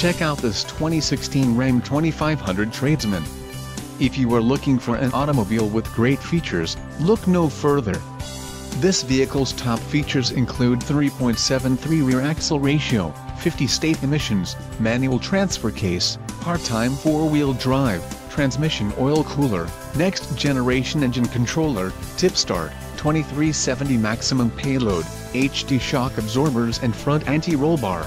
Check out this 2016 Ram 2500 Tradesman. If you are looking for an automobile with great features, look no further. This vehicle's top features include 3.73 rear axle ratio, 50 state emissions, manual transfer case, part-time four-wheel drive, transmission oil cooler, next generation engine controller, tip start, 2370 maximum payload, HD shock absorbers and front anti-roll bar.